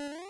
you